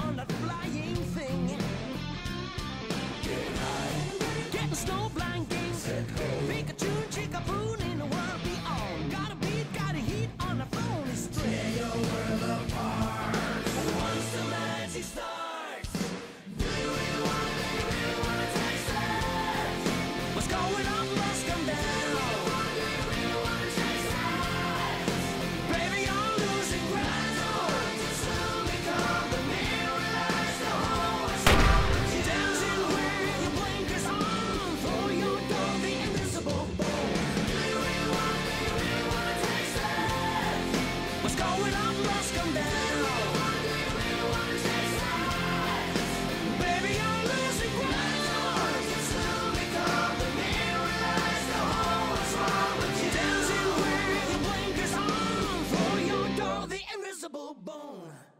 on the invisible bone.